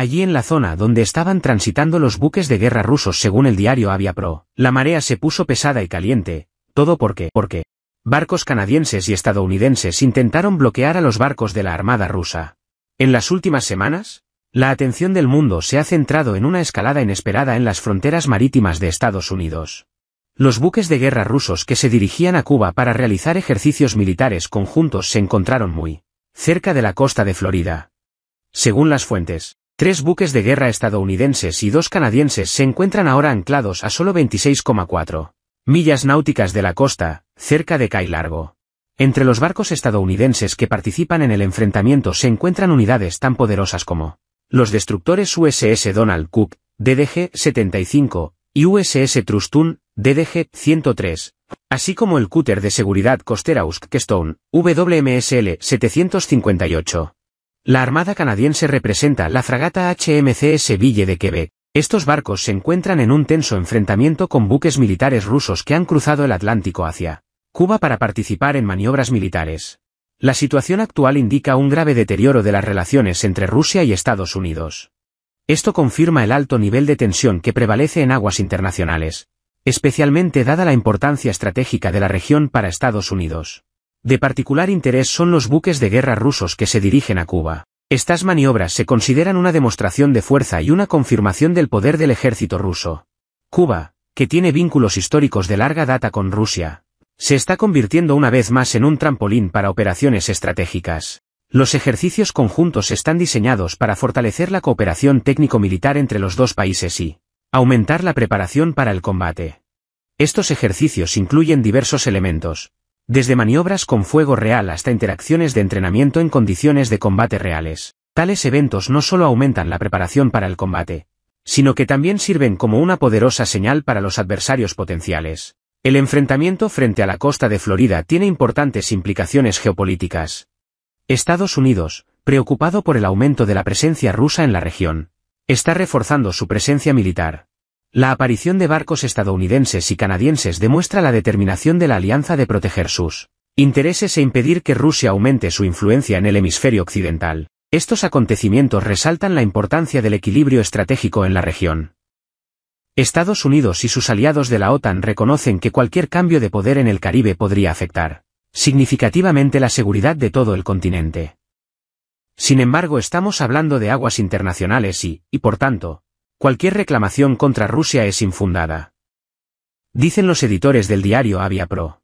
Allí en la zona donde estaban transitando los buques de guerra rusos según el diario Avia Pro, la marea se puso pesada y caliente, todo porque, porque, barcos canadienses y estadounidenses intentaron bloquear a los barcos de la Armada rusa. En las últimas semanas, la atención del mundo se ha centrado en una escalada inesperada en las fronteras marítimas de Estados Unidos. Los buques de guerra rusos que se dirigían a Cuba para realizar ejercicios militares conjuntos se encontraron muy cerca de la costa de Florida. Según las fuentes, Tres buques de guerra estadounidenses y dos canadienses se encuentran ahora anclados a solo 26,4 millas náuticas de la costa, cerca de Cay Largo. Entre los barcos estadounidenses que participan en el enfrentamiento se encuentran unidades tan poderosas como los destructores USS Donald Cook, DDG-75, y USS Trustun, DDG-103, así como el cúter de seguridad costera Keystone, WMSL 758. La Armada canadiense representa la fragata HMCS Ville de Quebec. Estos barcos se encuentran en un tenso enfrentamiento con buques militares rusos que han cruzado el Atlántico hacia Cuba para participar en maniobras militares. La situación actual indica un grave deterioro de las relaciones entre Rusia y Estados Unidos. Esto confirma el alto nivel de tensión que prevalece en aguas internacionales, especialmente dada la importancia estratégica de la región para Estados Unidos. De particular interés son los buques de guerra rusos que se dirigen a Cuba. Estas maniobras se consideran una demostración de fuerza y una confirmación del poder del ejército ruso. Cuba, que tiene vínculos históricos de larga data con Rusia, se está convirtiendo una vez más en un trampolín para operaciones estratégicas. Los ejercicios conjuntos están diseñados para fortalecer la cooperación técnico-militar entre los dos países y aumentar la preparación para el combate. Estos ejercicios incluyen diversos elementos, desde maniobras con fuego real hasta interacciones de entrenamiento en condiciones de combate reales. Tales eventos no solo aumentan la preparación para el combate, sino que también sirven como una poderosa señal para los adversarios potenciales. El enfrentamiento frente a la costa de Florida tiene importantes implicaciones geopolíticas. Estados Unidos, preocupado por el aumento de la presencia rusa en la región, está reforzando su presencia militar. La aparición de barcos estadounidenses y canadienses demuestra la determinación de la alianza de proteger sus intereses e impedir que Rusia aumente su influencia en el hemisferio occidental. Estos acontecimientos resaltan la importancia del equilibrio estratégico en la región. Estados Unidos y sus aliados de la OTAN reconocen que cualquier cambio de poder en el Caribe podría afectar significativamente la seguridad de todo el continente. Sin embargo, estamos hablando de aguas internacionales y, y por tanto, Cualquier reclamación contra Rusia es infundada. Dicen los editores del diario Avia Pro.